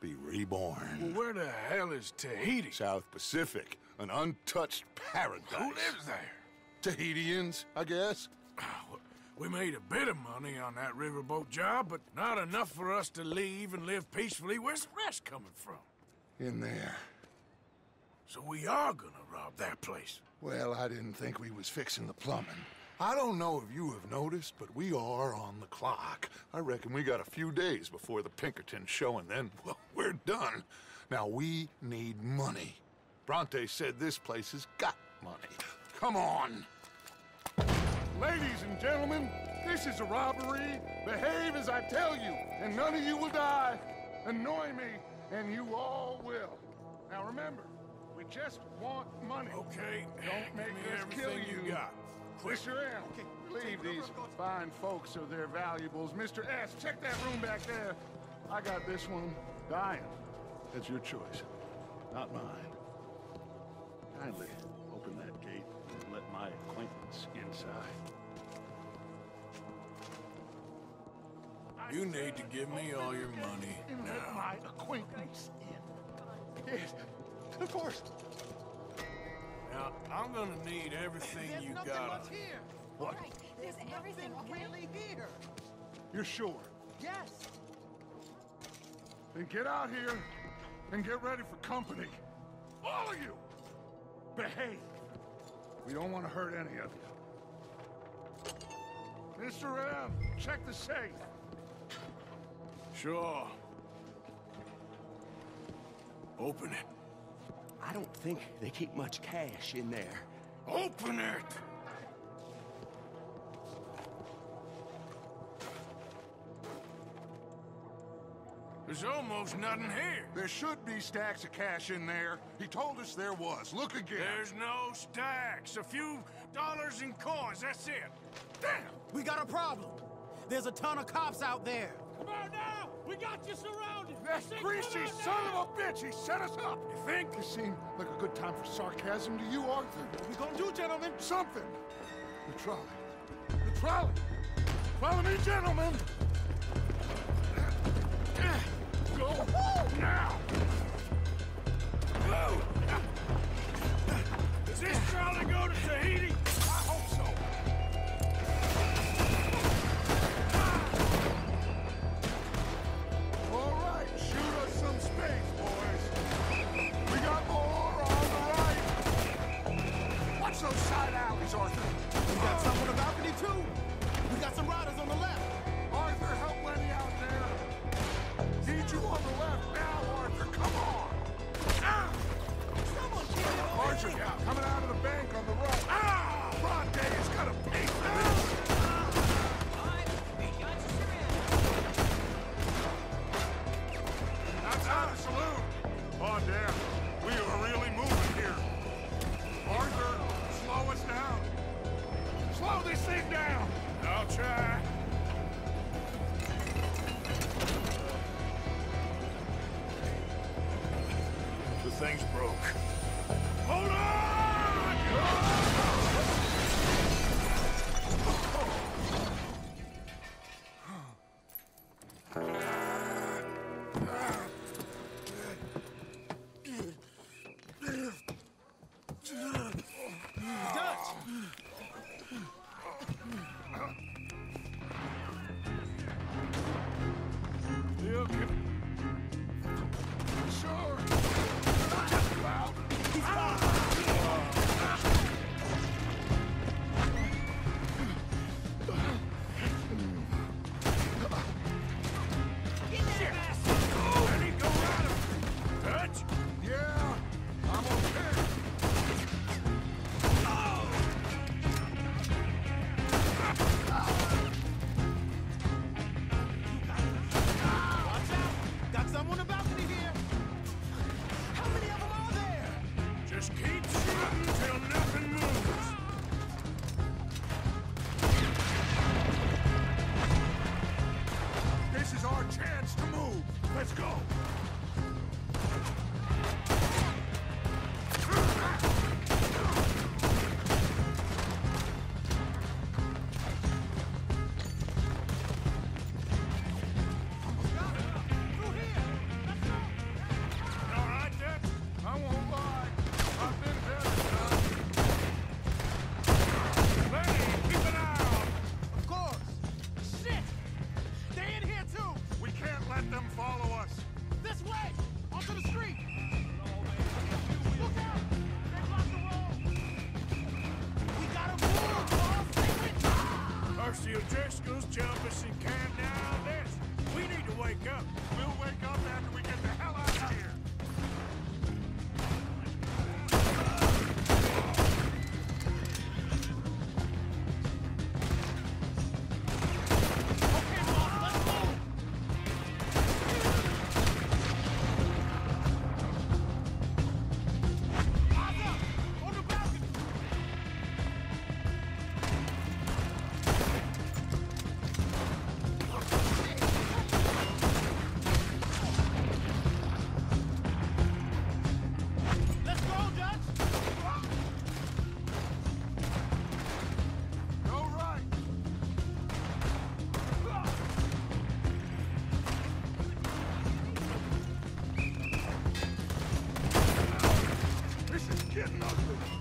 be reborn. Where the hell is Tahiti? South Pacific, an untouched paradise. Who lives there? Tahitians, I guess. Ah, we made a bit of money on that riverboat job, but not enough for us to leave and live peacefully. Where's the rest coming from? In there. So we are gonna rob that place. Well, I didn't think we was fixing the plumbing. I don't know if you have noticed, but we are on the clock. I reckon we got a few days before the Pinkerton show, and then, well, we're done. Now, we need money. Bronte said this place has got money. Come on! Ladies and gentlemen, this is a robbery. Behave as I tell you, and none of you will die. Annoy me, and you all will. Now remember, we just want money. Okay. Don't make us kill you. you got. Mr. M, leave these fine folks of their valuables. Mr. S, check that room back there. I got this one. Dying. That's your choice, not mine. Kindly open that gate and let my acquaintance inside. You need to give me all your money And let my acquaintance in. Yes, of course. Now, I'm gonna need everything you got. on you. here. What? There's everything, okay? really here. You're sure? Yes. Then get out here and get ready for company. All of you! Behave. We don't want to hurt any of you. Mr. M, check the safe. Sure. Open it. I don't think they keep much cash in there. Open it! There's almost nothing here. There should be stacks of cash in there. He told us there was. Look again. There's no stacks. A few dollars in coins, that's it. Damn! We got a problem. There's a ton of cops out there. Come on now! We got you surrounded! That Say, greasy son of a bitch! He set us up! You think? This seemed like a good time for sarcasm to you, Arthur. What we gonna do, gentlemen? Something! The trolley. The trolley! Follow me, gentlemen! Go now! Whoa! Does this trolley go to Tahiti? thing's broke. Hold on! Driscoll's, Jumpers, and Camp Now. This, we need to wake up. get nothing.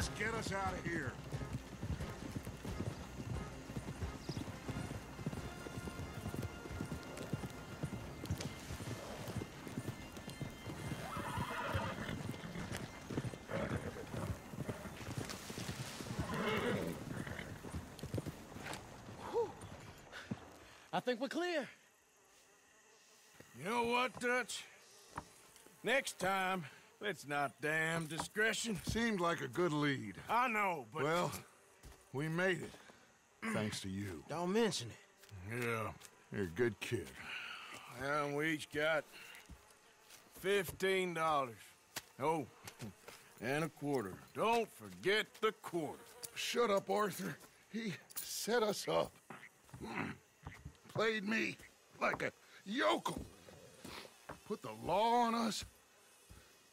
Just get us out of here. I think we're clear. You know what, Dutch? Next time, let's not damn discretion. Seemed like a good lead. I know, but... Well, we made it. Thanks to you. Don't mention it. Yeah. You're a good kid. And we each got fifteen dollars. Oh, and a quarter. Don't forget the quarter. Shut up, Arthur. He set us up. Hmm. Played me like a yokel. Put the law on us.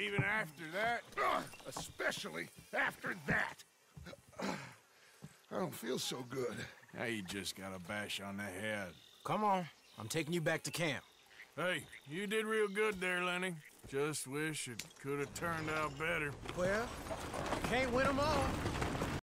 Even after that? Especially after that. I don't feel so good. Now you just got a bash on the head. Come on. I'm taking you back to camp. Hey, you did real good there, Lenny. Just wish it could have turned out better. Well, can't win them all.